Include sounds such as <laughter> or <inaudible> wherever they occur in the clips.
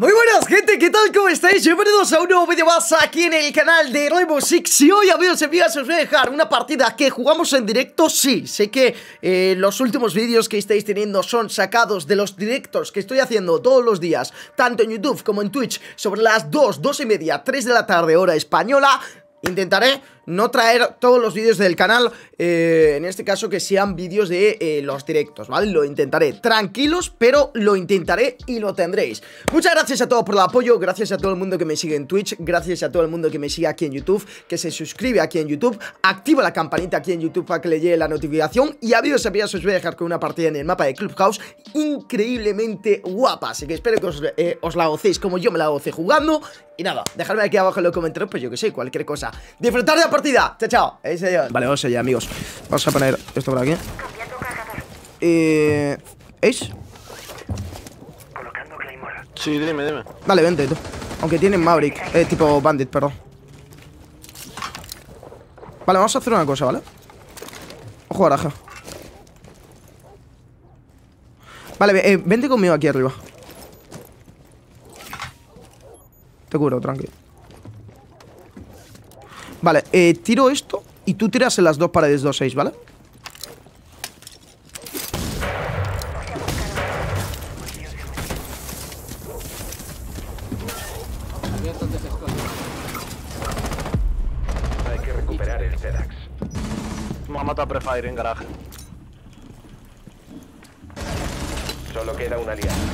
Muy buenas gente, ¿qué tal? ¿Cómo estáis? Bienvenidos a un nuevo vídeo más aquí en el canal de Rainbow Six Y hoy amigos y amigas os voy a dejar una partida que jugamos en directo Sí, sé que eh, los últimos vídeos que estáis teniendo son sacados de los directos que estoy haciendo todos los días Tanto en YouTube como en Twitch sobre las 2, 2 y media, 3 de la tarde hora española Intentaré no traer todos los vídeos del canal, eh, en este caso que sean vídeos de eh, los directos, ¿vale? Lo intentaré, tranquilos, pero lo intentaré y lo tendréis. Muchas gracias a todos por el apoyo, gracias a todo el mundo que me sigue en Twitch, gracias a todo el mundo que me sigue aquí en YouTube, que se suscribe aquí en YouTube, activa la campanita aquí en YouTube para que le llegue la notificación y y amigas os voy a dejar con una partida en el mapa de Clubhouse increíblemente guapa, así que espero que os, eh, la gocéis como yo me la gocé jugando y nada, dejadme aquí abajo en los comentarios, pues yo que sé, cualquier cosa. Disfrutar de partida. Chao, chao. Vale, vamos allá, amigos. Vamos a poner esto por aquí. Eh... ¿Ace? Sí, dime, dime. Vale, vente tú. Aunque tienen Maverick. Eh, tipo Bandit, perdón. Vale, vamos a hacer una cosa, ¿vale? Ojo, baraja. Vale, eh, vente conmigo aquí arriba. Te curo, tranquilo. Vale, eh, tiro esto y tú tiras en las dos paredes 2-6, ¿vale? Hay que recuperar el Zedax. Me ha matado a Prefire en garaje. Solo queda una aliado.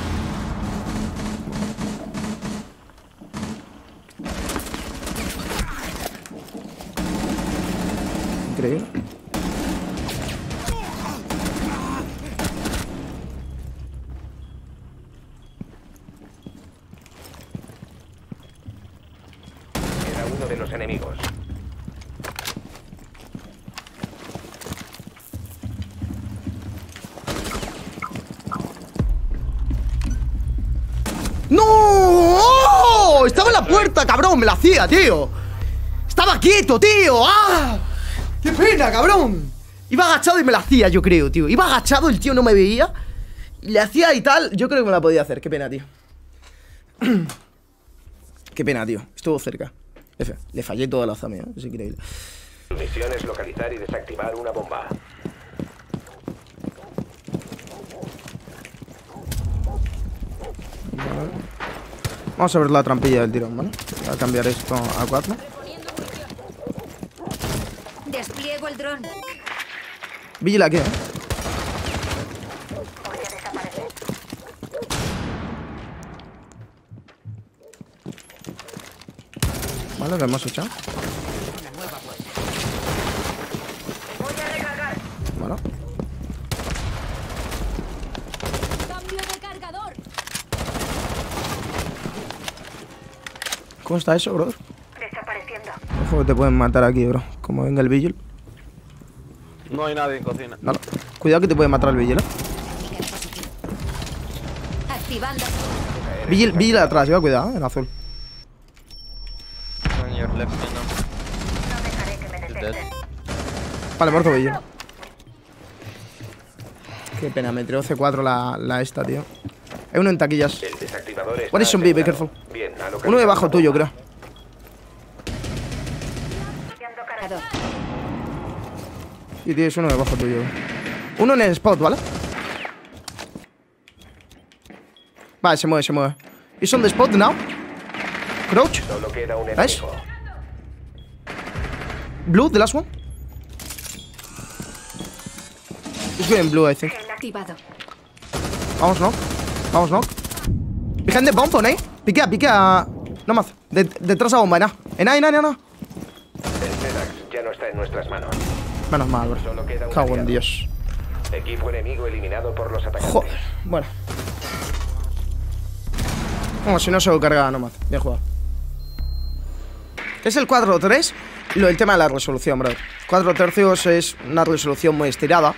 Queda uno de los enemigos. ¡No! ¡Oh! Estaba en la puerta, cabrón, me la hacía, tío Estaba quieto, tío ¡Ah! ¡Qué pena, cabrón! Iba agachado y me la hacía, yo creo, tío. Iba agachado, el tío no me veía. Y le hacía y tal, yo creo que me la podía hacer. Qué pena, tío. <clears throat> Qué pena, tío, estuvo cerca. F, le fallé toda la zona, ¿eh? es increíble. Misión es localizar y desactivar una bomba. Vamos a ver la trampilla del tirón, ¿vale? Voy a cambiar esto a 4 Despliego el dron. Vigila ¿eh? Vale, lo hemos hecho Bueno, Cambio de cargador. ¿cómo está eso, bro? Desapareciendo. Ojo que te pueden matar aquí, bro Como venga el Vigil No hay nadie en cocina. No, no. Cuidado que te puede matar el Vigil, ¿eh? Activando. Vigil, Vigil atrás, lleva cuidado, ¿eh? En azul No dejaré que me detecten. Vale, muerto Vigil Qué pena, me tiró C4 la, la esta, tío Hay uno en taquillas What is B? Be careful. Uno debajo tuyo, creo Cambiando cargador. Y tienes uno debajo tuyo. Uno en el spot, ¿vale? Vale, se mueve, se mueve. ¿Is on the spot now? Crouch. Nice. Blue, the last one. It's good in blue, I think. Vamos, no Vamos, no Behind the bomb, eh. Piquea, piquea. No más. De- Detrás a bomba, ena Ena, ena, ena El Zedax ya no está en nuestras manos. Menos mal, bro Solo queda un Cago en. Dios. Equipo enemigo eliminado por los atacantes. Joder, bueno. Como si no se lo cargaba nomás Bien jugado. Es el 4-3 Lo del tema de la resolución, bro 4 tercios es una resolución muy estirada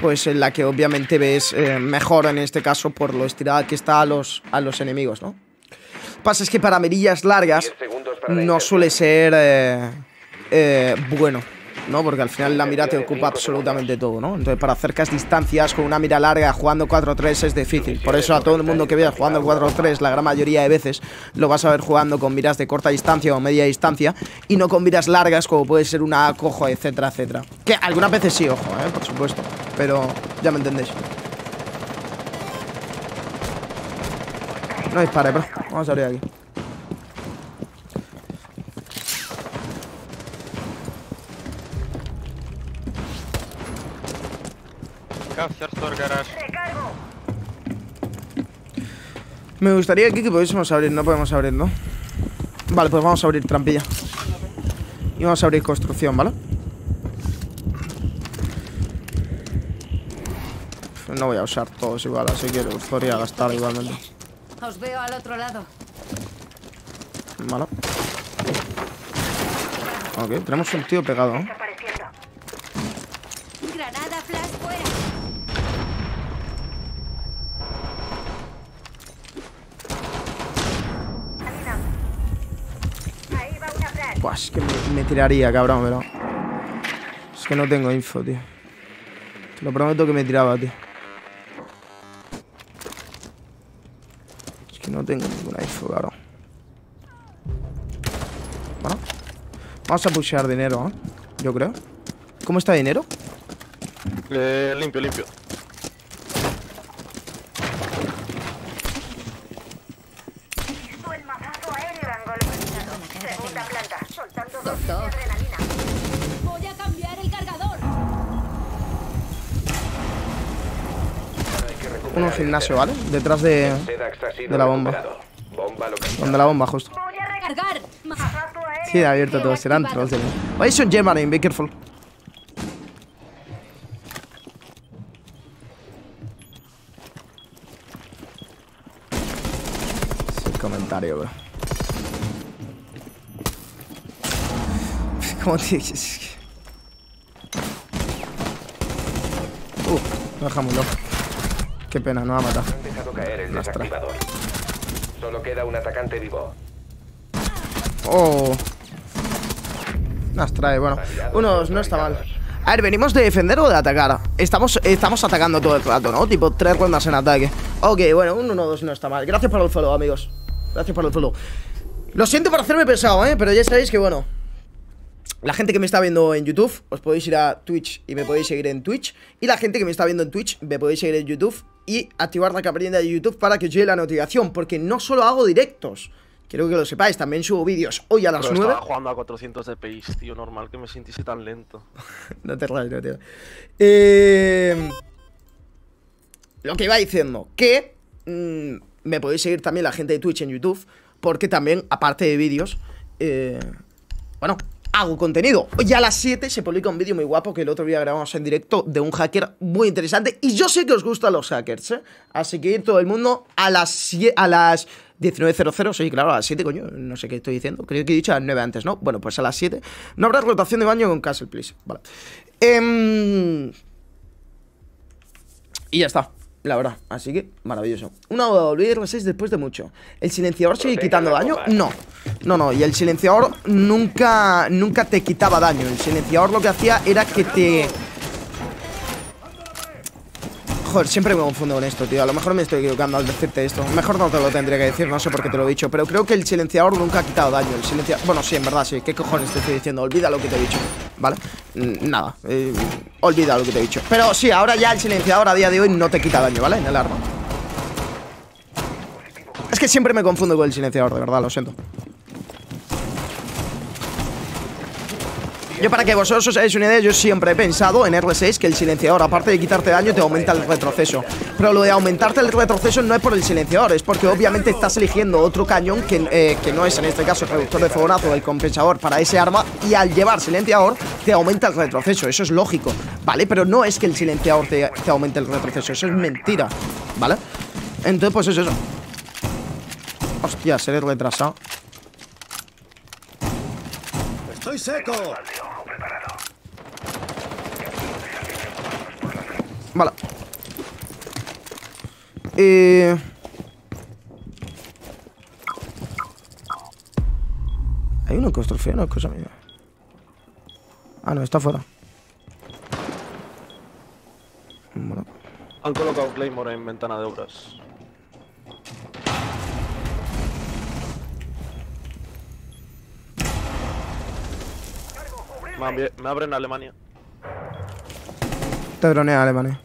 Pues en la que obviamente ves eh, mejor en este caso Por lo estirada que está a los, a los enemigos, ¿no? Pasa es que para mirillas largas 10 segundos para la No suele ser eh, eh, bueno ¿no? Porque al final la mira te ocupa absolutamente todo, ¿no? Entonces para cercas distancias con una mira larga jugando 4-3 es difícil. Por eso a todo el mundo que veas jugando el 4-3 la gran mayoría de veces lo vas a ver jugando con miras de corta distancia o media distancia y no con miras largas como puede ser una cojo, etcétera, etcétera. Que algunas veces sí, ojo, ¿eh? Por supuesto. Pero ya me entendéis. No dispare, bro. Vamos a abrir aquí. Garage. Me gustaría aquí que pudiésemos abrir, no podemos abrir, ¿no? Vale, pues vamos a abrir trampilla. Y vamos a abrir construcción, ¿vale? No voy a usar todos igual, así que los podría gastar igualmente. Os veo al otro lado. Vale. Ok, tenemos un tío pegado, ¿no? Es que me, me tiraría, cabrón, pero... Es que no tengo info, tío. Te lo prometo que me tiraba, tío. Es que no tengo ninguna info, cabrón. Bueno. Vamos a pushear dinero, ¿eh? Yo creo. ¿Cómo está dinero? Eh, limpio, limpio. Adrenalina. Voy a cambiar el cargador. Uno gimnasio, ¿vale? Detrás de... Ha la bomba. Donde la bomba, justo. Voy a recargar. Sí, abierto todo. Serán trolls. Why is on Germany? Be careful. ¿Cómo te? Uh, lo dejamos loco. Qué pena, no va a matar. Han dejado caer el desactivador. Solo queda un atacante vivo. Oh. Las trae, bueno. Unos no está mal. A ver, ¿venimos de defender o de atacar? Estamos, estamos atacando todo el rato, ¿no? Tipo, tres rondas en ataque. Ok, bueno, un 1-2 no está mal. Gracias por el follow, amigos. Gracias por el follow. Lo siento por hacerme pesado, ¿eh? Pero ya sabéis que, bueno, la gente que me está viendo en YouTube, os podéis ir a Twitch y me podéis seguir en Twitch. Y la gente que me está viendo en Twitch, me podéis seguir en YouTube y activar la campanita de YouTube para que os llegue la notificación. Porque no solo hago directos, quiero que lo sepáis, también subo vídeos hoy a las Pero 9. estaba jugando a 400 DPI, tío. Normal que me sintiese tan lento. <laughs> No te rayes, no te rayes. Eh, lo que iba diciendo, que mm, me podéis seguir también la gente de Twitch en YouTube, porque también, aparte de vídeos, eh, bueno, hago contenido. Hoy a las 7 se publica un vídeo muy guapo que el otro día grabamos en directo de un hacker muy interesante. Y yo sé que os gustan los hackers, ¿eh? Así que todo el mundo a las, a las 19.00, sí, claro, a las 7, coño, no sé qué estoy diciendo. Creo que he dicho a las 9 antes, ¿no? Bueno, pues a las 7. No habrá rotación de baño con Castle, please. Vale. Em, y ya está, la verdad. Así que, maravilloso. Una WR6 después de mucho. ¿El silenciador sigue quitando daño? No. No, no. Y el silenciador nunca, nunca te quitaba daño. El silenciador lo que hacía era que te... Joder, siempre me confundo con esto, tío. A lo mejor me estoy equivocando al decirte esto. Mejor no te lo tendría que decir, no sé por qué te lo he dicho. Pero creo que el silenciador nunca ha quitado daño. El silenciador... Bueno, sí, en verdad, sí. ¿Qué cojones te estoy diciendo? Olvida lo que te he dicho, ¿vale? Mm, Nada. eh, olvida lo que te he dicho. Pero sí, ahora ya el silenciador a día de hoy no te quita daño, ¿vale? En el arma. Es que siempre me confundo con el silenciador, de verdad, lo siento. Yo para que vosotros os hagáis una idea, yo siempre he pensado en R6 que el silenciador, aparte de quitarte daño, te aumenta el retroceso. Pero lo de aumentarte el retroceso no es por el silenciador, es porque obviamente estás eligiendo otro cañón que, eh, que no es en este caso el reductor de fogonazo o el compensador para ese arma y al llevar silenciador te aumenta el retroceso, eso es lógico, ¿vale? Pero no es que el silenciador te, te aumente el retroceso, eso es mentira, ¿vale? Entonces pues es eso. Hostia, seré retrasado. ¡Estoy seco! Eh... Hay una construcción, no es cosa mía. Ah, no, está fuera. Bueno. Han colocado Claymore en ventana de obras. Me, abren Alemania. Te dronea Alemania.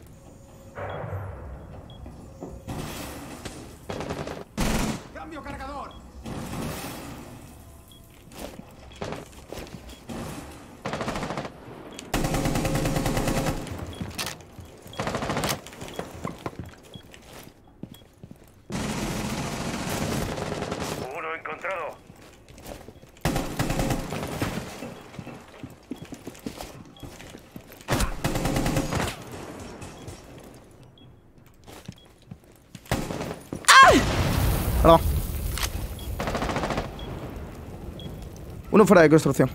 Cambio cargador. Uno encontrado. Uno fuera de construcción.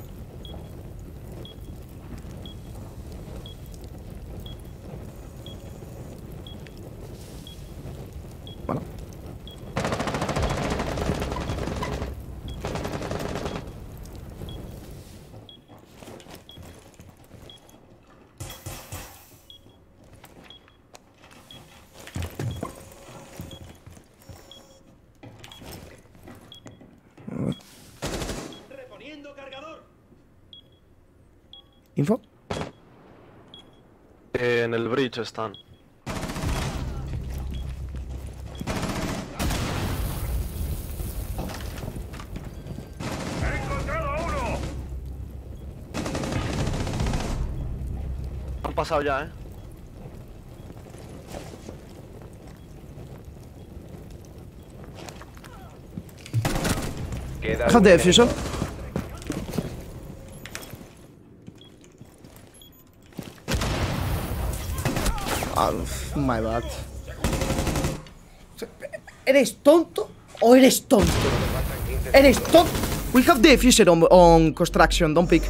¿Info? Eh, en el bridge están. ¡He encontrado a uno! Han pasado ya, eh. Queda Déjate un de enemigo. fuso. My bad. ¿Eres tonto o eres tonto? ¿Eres tonto? We have the diffuser on, on construction, don't pick.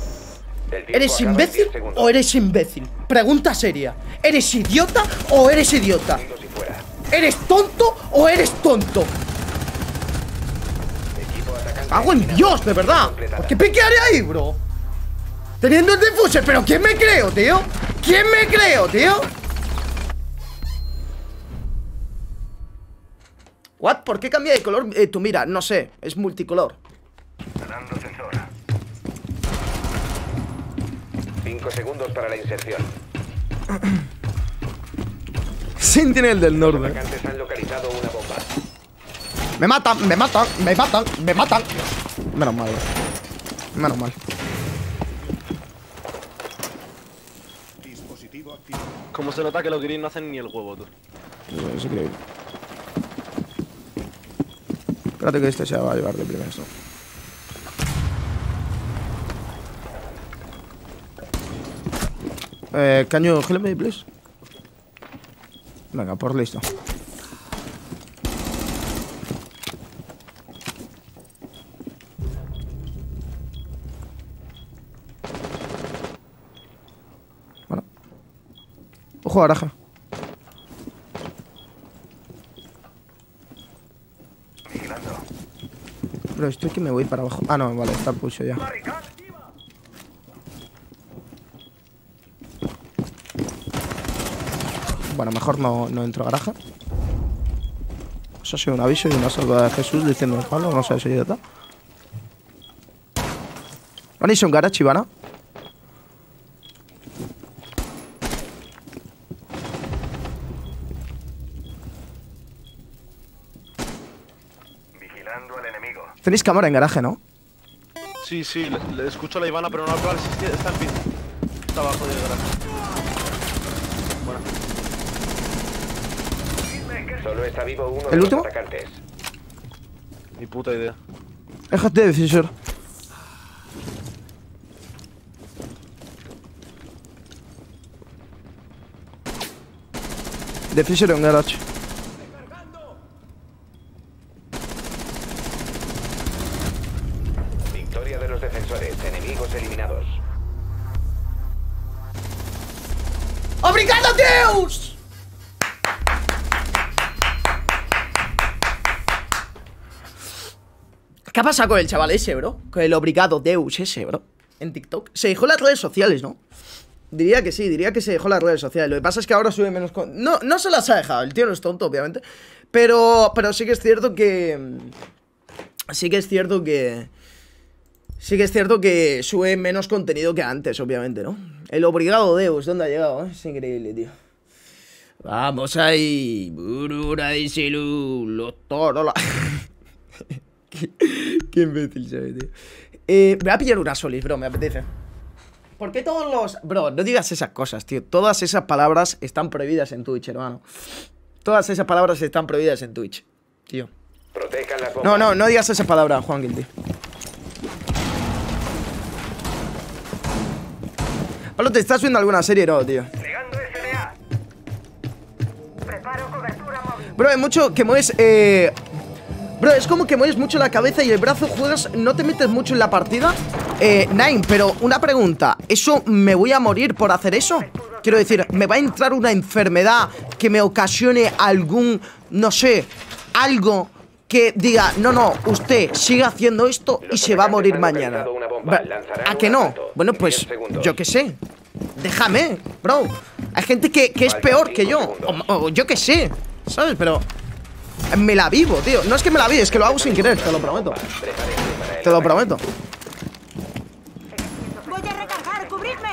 ¿Eres imbécil 10 segundos. o eres imbécil? Pregunta seria. ¿Eres idiota o eres idiota? ¿Eres tonto o eres tonto? Hago en. Dios, de verdad. ¿Por qué piquearé ahí, bro? Teniendo el diffuser, pero ¿quién me creo, tío? ¿Quién me creo, tío? What? ¿Por qué cambia de color eh, tu mira? No sé, es multicolor. Sensor. 5 segundos para la inserción. <clears throat> Sentinel del Los norte. atacantes han localizado una bomba. Me matan, me matan, me matan, me matan. Menos mal. Menos mal. Dispositivo activo. Como se nota que los green no hacen ni el huevo, tú. Es increíble. Espérate que este se va a llevar de primero esto. Eh, can you please? Venga, por listo. Bueno. Ojo, garaje. Pero estoy que me voy para abajo. Ah, no, vale, está pulso ya. Bueno, mejor no, no entro a garaje. Eso ha sido un aviso y una salva de Jesús diciendo Pablo, no si idiota. Van a un garage, Ivana. Vigilando al enemigo. Tenéis cámara en garaje, ¿no? Sí, sí, le, le escucho a la Ivana, pero no hablar si está en pin. Está abajo de garaje. Bueno, Solo está vivo uno ¿El de los último? atacantes. ni puta idea. Déjate de decisor. Decisor en garage. ¿Qué ha pasado con el chaval ese, bro? Con el obrigado Deus ese, bro. en TikTok. Se dejó las redes sociales, ¿no? Diría que sí, diría que se dejó las redes sociales. Lo que pasa es que ahora sube menos... con- No, no se las ha dejado, el tío no es tonto, obviamente. Pero, pero sí que es cierto que... Sí que es cierto que... Sí que es cierto que sube menos contenido que antes, obviamente, ¿no? El obrigado Deus, ¿dónde ha llegado? eh? Es increíble, tío. Vamos ahí. Burura y Silu, los toros. la- <laughs> qué, qué imbécil soy, tío. Eh, me voy a pillar una solis, bro, me apetece. ¿Por qué todos los. Bro, no digas esas cosas, tío. Todas esas palabras están prohibidas en Twitch, hermano. Todas esas palabras están prohibidas en Twitch, tío. Protejan las bombas. No, no, no digas esa palabra, Juan Guilty. Pablo, ¿te estás viendo alguna serie? No, tío. Preparo cobertura móvil. Bro, es mucho que mueves. Eh... Bro, es como que mueves mucho la cabeza y el brazo, juegas, no te metes mucho en la partida. Eh, Nine, pero una pregunta. ¿Eso me voy a morir por hacer eso? Quiero decir, ¿me va a entrar una enfermedad que me ocasione algún, no sé, algo que diga, no, no, usted sigue haciendo esto y se va a morir mañana? ¿A que no? Bueno, En pues 10 segundos. yo qué sé. Déjame, bro. Hay gente que, que es peor que yo. o yo qué sé. ¿Sabes? Pero. Me la vivo, tío. No es que me la vivo, es que lo hago sin querer, te lo prometo. Te lo prometo. Voy a recargar, cubridme.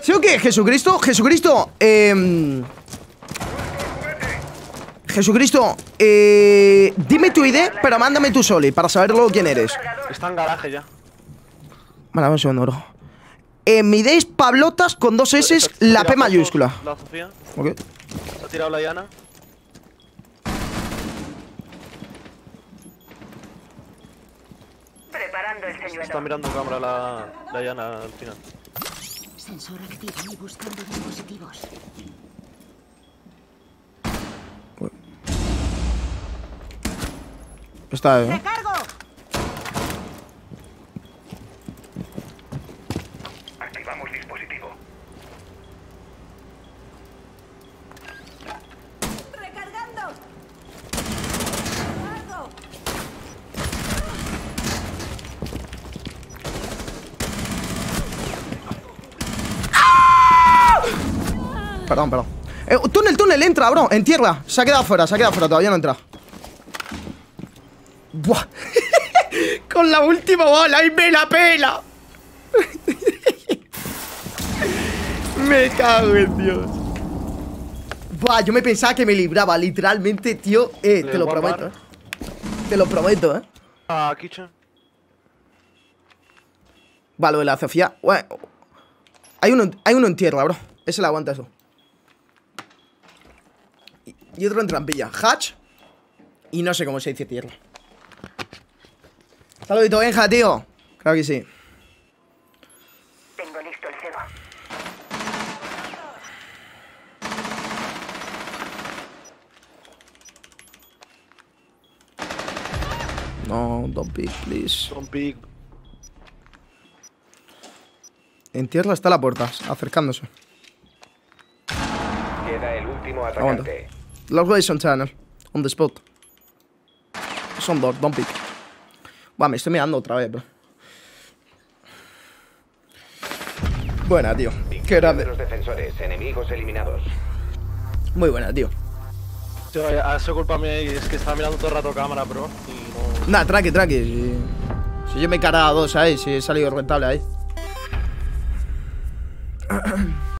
¿Sí o qué? Jesucristo, Jesucristo, eh. Jesucristo, eh. Dime tu ID, pero mándame tu soli para saberlo quién eres. Está en garaje ya. Vale, un segundo, bro. Eh, mi ID es Pablotas con dos S, la P mayúscula. La Sofía. Ok. Se ha tirado la Yana. Preparando el Está señuelo. mirando cámara la, la Yana al final. Sensor activo y buscando dispositivos. Está, eh. ¡Recargo! Perdón, perdón. Eh, túnel, túnel, entra, bro. En tierra. Se ha quedado fuera, se ha quedado fuera, todavía no entra. Buah. <laughs> Con la última bala y me la pela. <laughs> me cago en Dios. Buah, yo me pensaba que me libraba, literalmente, tío. Eh, te lo prometo, eh. Te lo prometo, eh. Ah, Kitchen. Vale, lo de la Sofía. Bueno, hay uno, hay uno en tierra, bro. Ese le aguanta eso. Y, otro en trampilla. Hatch. Y no sé cómo se dice tierra. Saludito, Benja, tío. Claro que sí. Tengo listo el cebo. No, don't pick, please. Son pick. En tierra está la puerta, acercándose. Queda el último atacante. Location channel. On the spot. Son dos, don't pick. Va, me estoy mirando otra vez, bro. Buena, tío. Qué grande. Muy buena, tío. Tío, eh, eso culpa mía es que estaba mirando todo el rato cámara, bro. Y no... Nah, tranqui, tranqui. Si, yo me he cargado a dos ahí, si he salido rentable ahí. <clears throat>